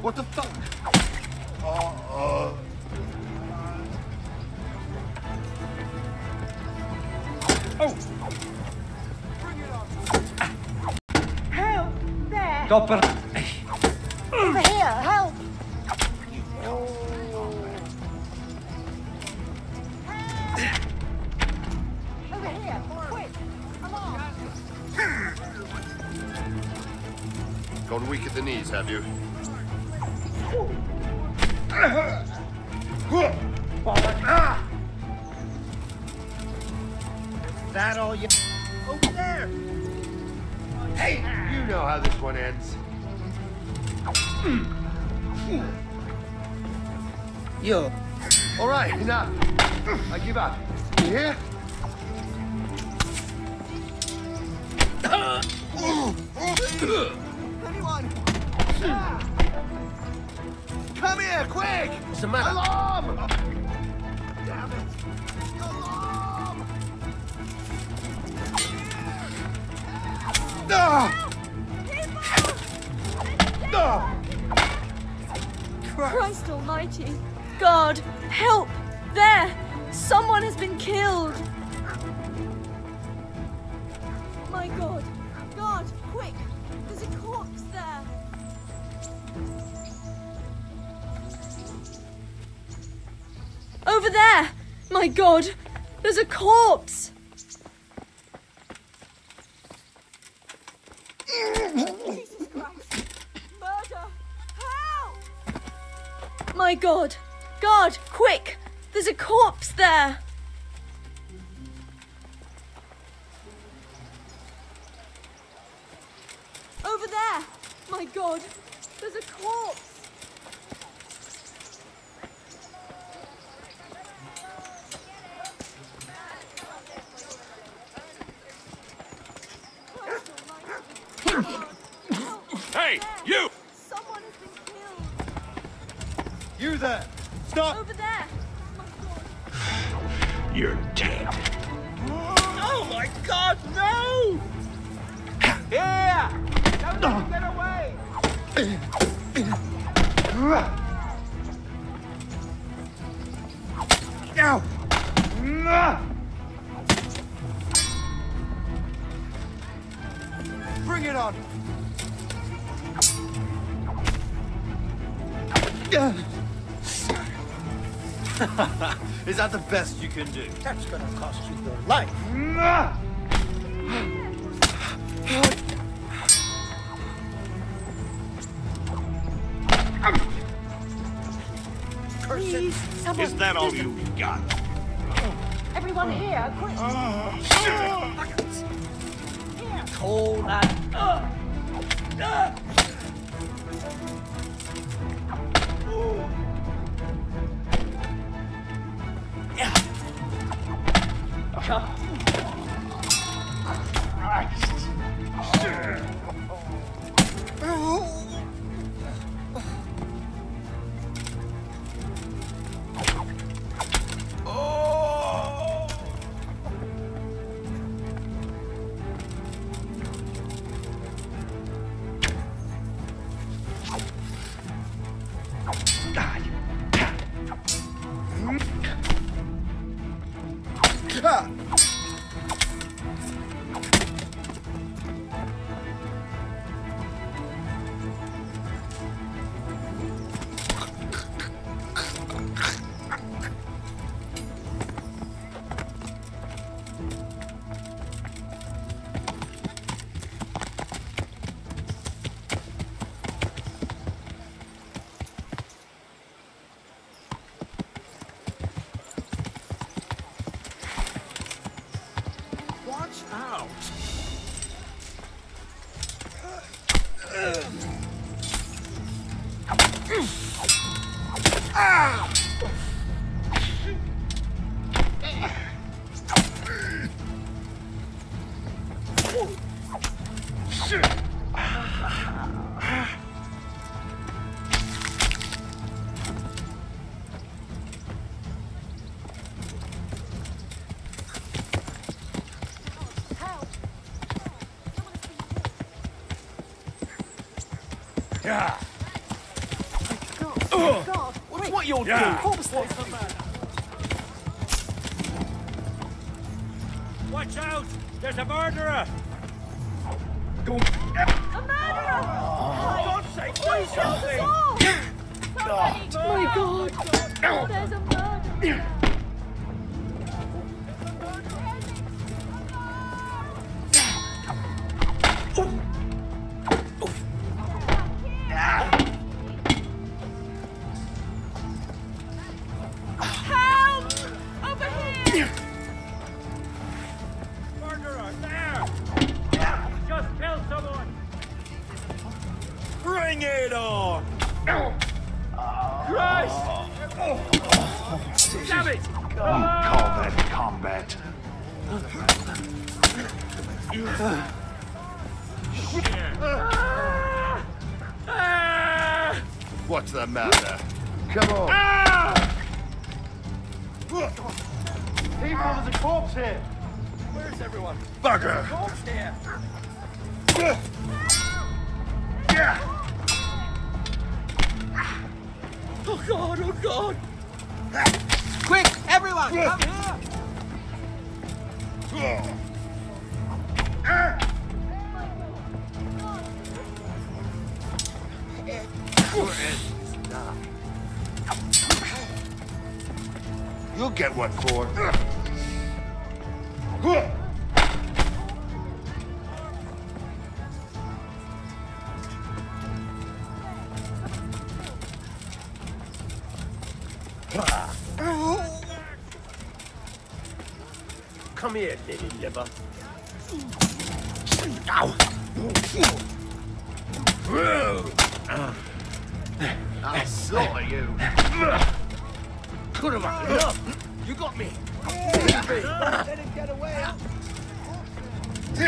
Hey. What the fuck? Uh, uh. Oh! Help! There! Dopper! Over here! Help! Over here! Quick! Come on! Gone weak at the knees, have you? Anyone? Come here, quick! What's the matter? Alarm! Damn it! Alarm! Ah! Ah! Christ almighty. God, help! There! Someone has been killed! My God! God, quick! Over there! My God! There's a corpse! My God! God, quick! There's a corpse there! Over there! My God! There's a corpse! Christ almighty. Help! Hey, you! Someone has been killed! You there! Stop! Over there! My God! You're dead. Oh my god, no! Here! Don't let me get away! Now! Bring it on! Is that the best you can do? That's gonna cost you your life. Please, someone... Is that all you got? Everyone here, quick! Uh, here! Cold and... Watch Help! Someone has been. Yeah. God, God. What's Quick. what you're Yeah. doing? Corpse What's the Watch out! There's a murderer! A murderer! Oh, God's sake, do something! Oh, Somebody! My God! There's a murderer! God, oh God. Quick, everyone, come here. You'll get what for. Come here, little liver. I'll slaughter you. Good enough. Enough. You got me. Let him get away.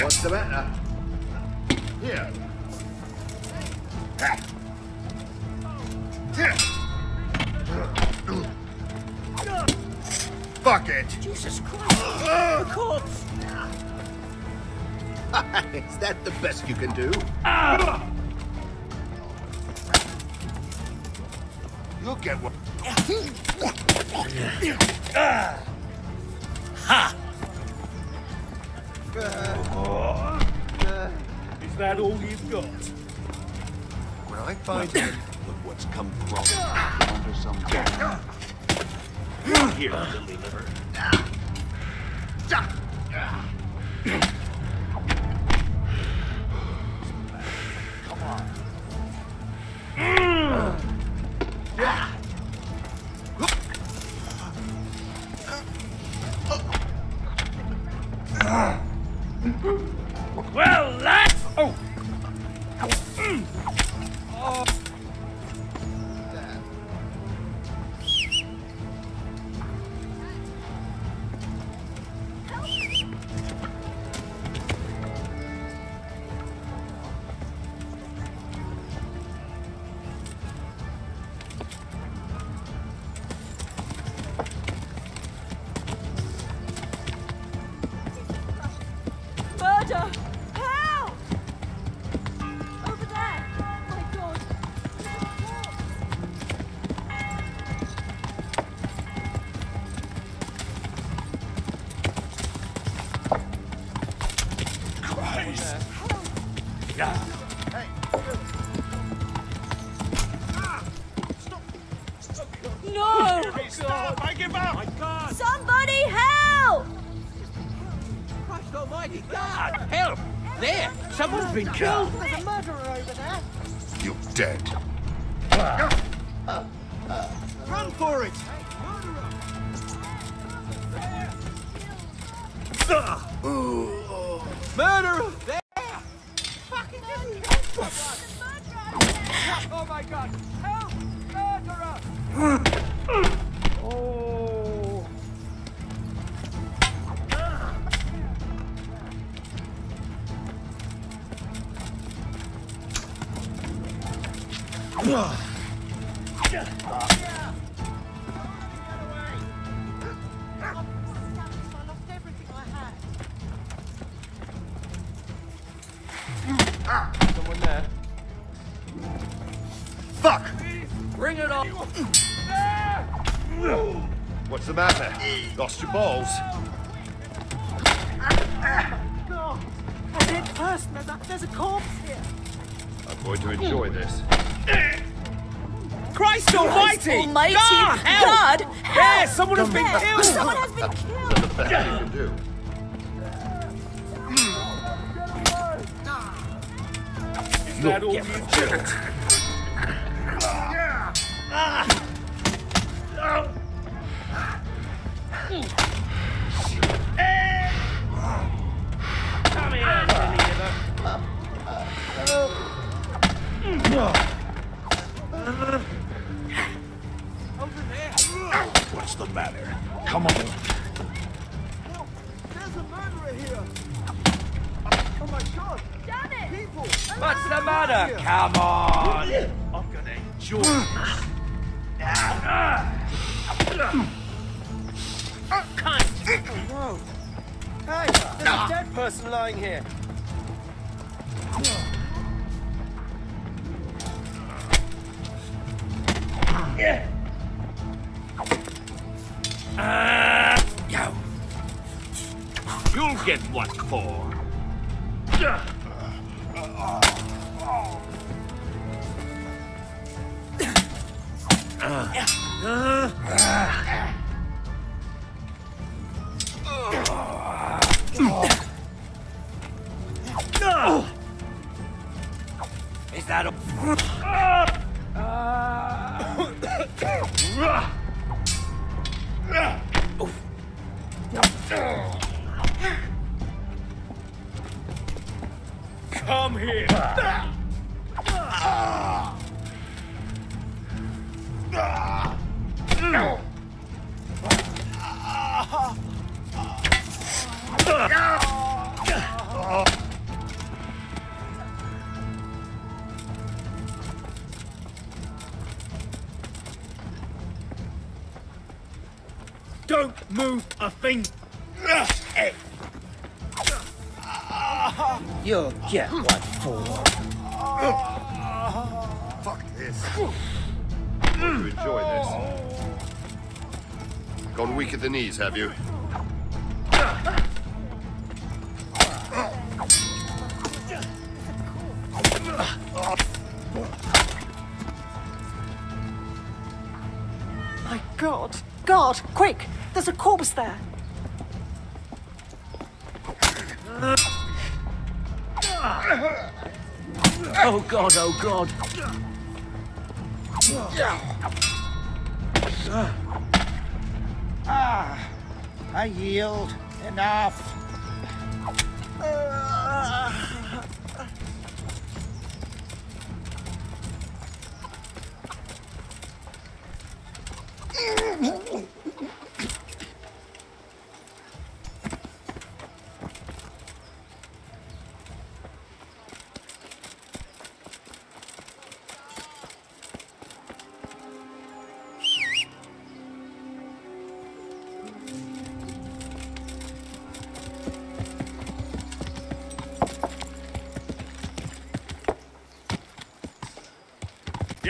What's the matter? Here. Fuck it. Jesus Christ. The corpse. Is that the best you can do? Ah. You'll get what. Is that all you've got? When I find him, look what's come from under some death. Here, silly No! Stop! I give up! My God! Somebody help! Christ almighty, God, help. There, someone's been killed. There's a murderer over there. You're dead. Run for it. Murderer, Mm-hmm. A person. There's a, there's a corpse here. I'm going to enjoy hmm. this. Christ almighty! Almighty God, help! God! There, someone has been There, killed! Someone has been killed! That's the best you can do. Hmm. Is that all you've got? What's matter? Come on. There's a murderer here. Oh my god. Damn it! People. What's the matter? Come on. I'm gonna enjoy hmm. this. Hey, there's a dead person lying here. You'll get what for. Is Don't move a thing. You'll get what for. Fuck this. I'm enjoy this. Gone weak at the knees, have you? My God. God, quick. There's a corpse there. Oh god, oh god. Ah, I yield. Enough.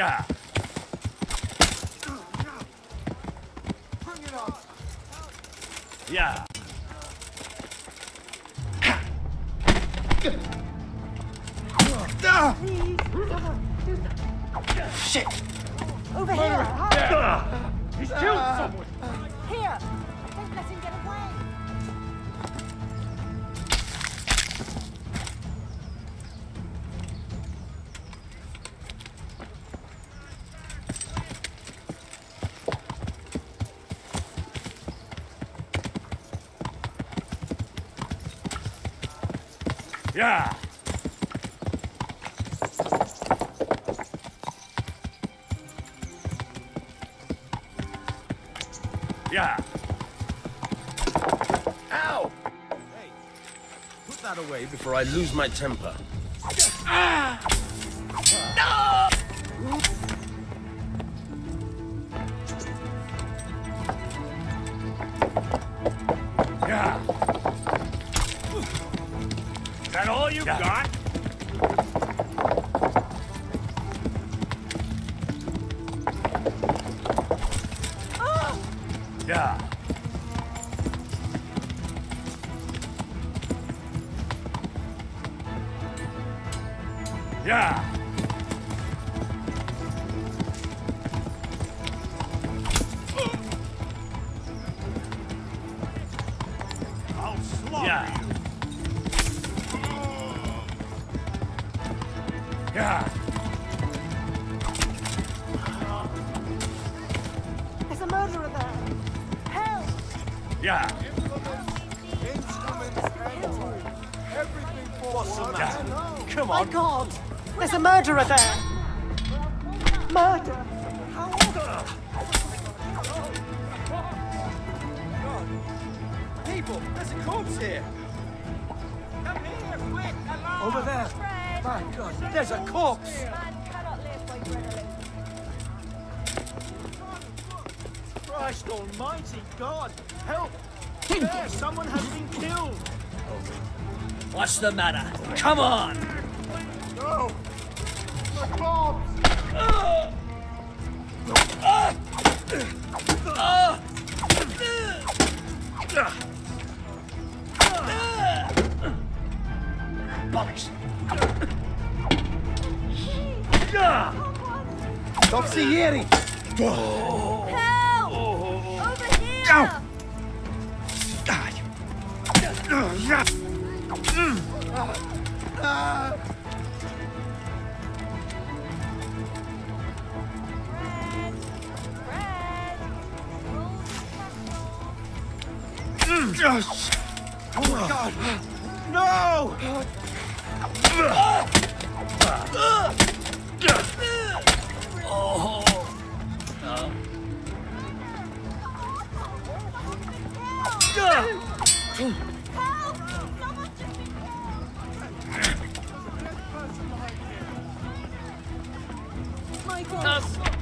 Yeah. Yeah. Yeah. Yeah. Ow! Hey, put that away before I lose my temper. Yeah. That all There's a murderer there. Help! Yeah. Instruments entering. Everything falls Yeah. My God! There's a murderer there. Murder! How? People, there's a corpse here. Come here, quick! Alarm! Over there. My God, there's a corpse. Man cannot live by bread Christ almighty God! Help! There, someone has been killed! What's the matter? Come on. No! The corpse! Stop Sieri! Help! Over here! Fred! Fred! No! My God!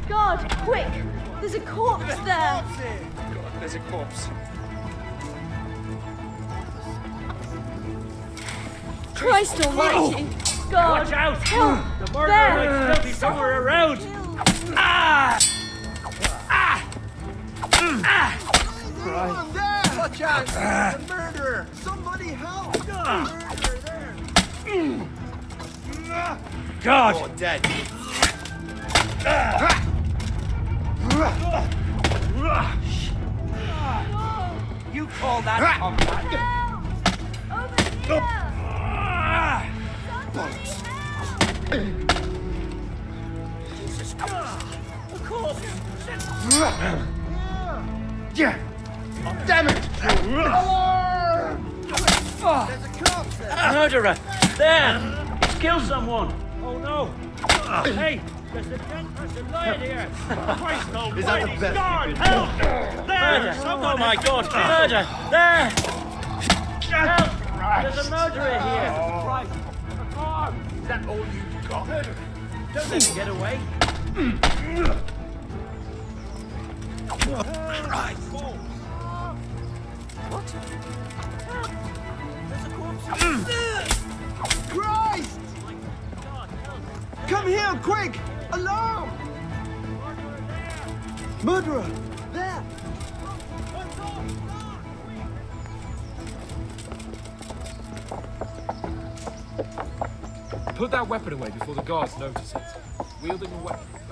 God, quick! There's a corpse there! There's a corpse. Christ almighty! God! Watch out! Help! The murderer There! might still be somewhere around. Ah! Ah! Everyone there! Watch out! The murderer! Somebody help! Murderer there! God! Oh, dead. You call that combat? Over here! Yeah! Oh, damn it! Murderer! There! He's killed someone! Oh no! Hey! There's a dead person lying here! Christ almighty! Is that the best God, help! There! Oh my God! Murder! There! Help! There's a murderer here! Is that all you've got? Don't let him get away! Christ! What? There's a corpse. Christ! Come here, quick! Alarm! Murderer! There! Put that weapon away before the guards notice it. Wielding a weapon.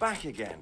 Back again.